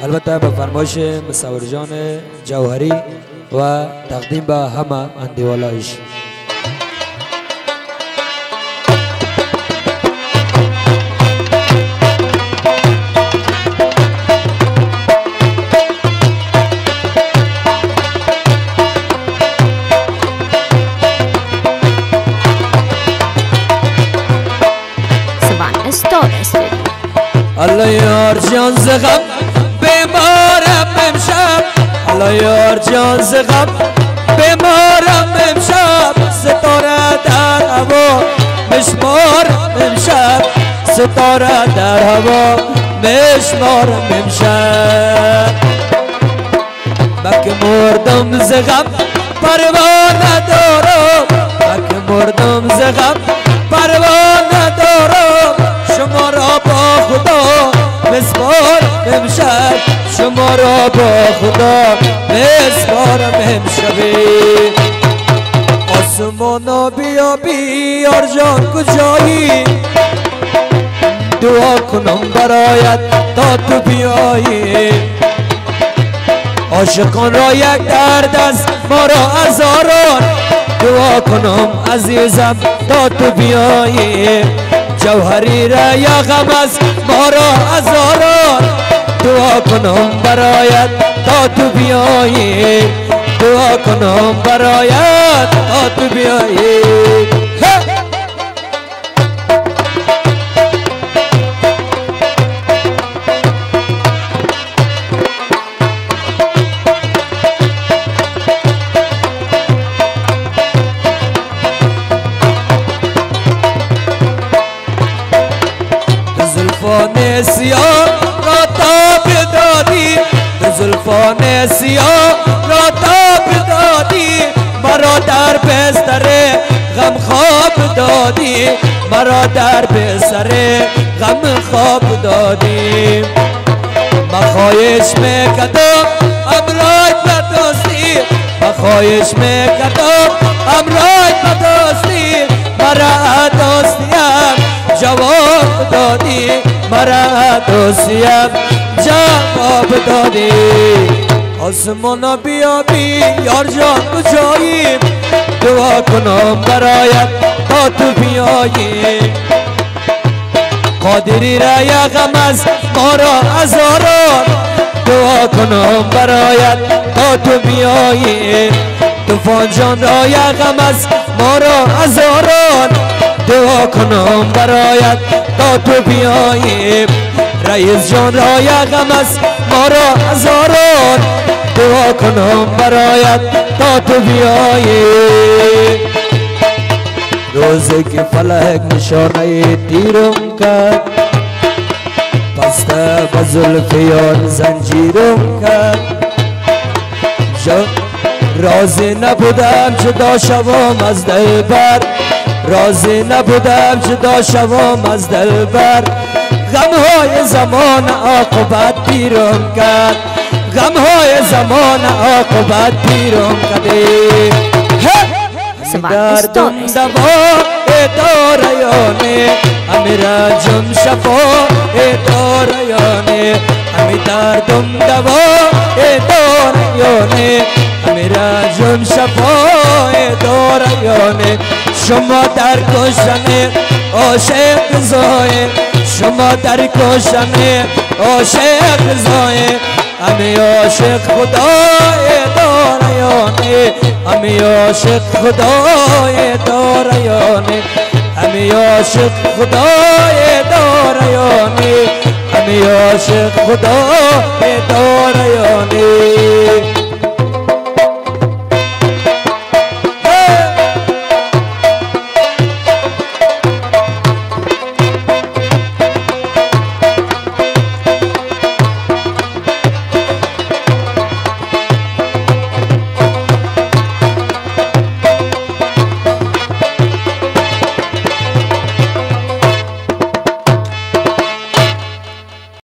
البته به فرمایش مصور جان جوهری و تقدیم به همه اندیوالایش. الله یار جان زغم بیمارم امشب. الله یار جان زغم بیمارم امشب. ستاره در هوا مشمارم امشب. ستاره در هوا مشمارم امشب. بک مردم زغم پروا ندارم. بک مردم زغم پروا شما را با خدا مسپارم امشبی آسمانا بیا بیار جان کجایی؟ دعا کنم برایت تا تو بیایی. عاشقان را یک درد از ما را هزاران دعا کنم عزیزم تا تو بیایی. جوهری را یا غم از ما را کنم برایت تا تو بیایی دعا کنم برایت تا تو بیایی هه! زلفان سیاه را تاب دادی زلفان سیاه را تاب دادی مرا در بستر غم خواب دادی. مرا در بستر غم خواب دادی. مخایش میکدم امرای بدستی. مخایش میکدم امرای بدستی. مرا دوستیم جواب دادی. مرا دوستیم جواب دادی. آسمانا بیا بی یار جان کجایی دعا کنم برایت تا تو بیایی قادری را یا غم از ما را هزاران دعا کنم برایت تا تو بیایی توفان جان را یا غم از ما را هزاران دعا کنم برایت تا تو بیایی رئیس جان را غم از ما را هزاران دعا کنم برایت تا تو بیایی. روزی که فلک نشانه تیرم کرد پسته به زلفیان زنجیرم کرد. راضی نبودم جدا شوم از دلبر راضی نبودم جدا شوم از دلبر غمهای زمان عاقبت پیرم کرد. غمهای زمان عاقبت پیرم کرده. دردم. دوا دارایانه امیرا جم شفا دارایانه امی دردم دوا دارایانه امیرا جم شفا دارایانه شما در کشتن عاشق زای شما در کشتن عاشق زای امی عاشق خدای دارایانه امی عاشق خدای دارایانه امی عاشق خدای دارایانه امی عاشق خدای دارایانه.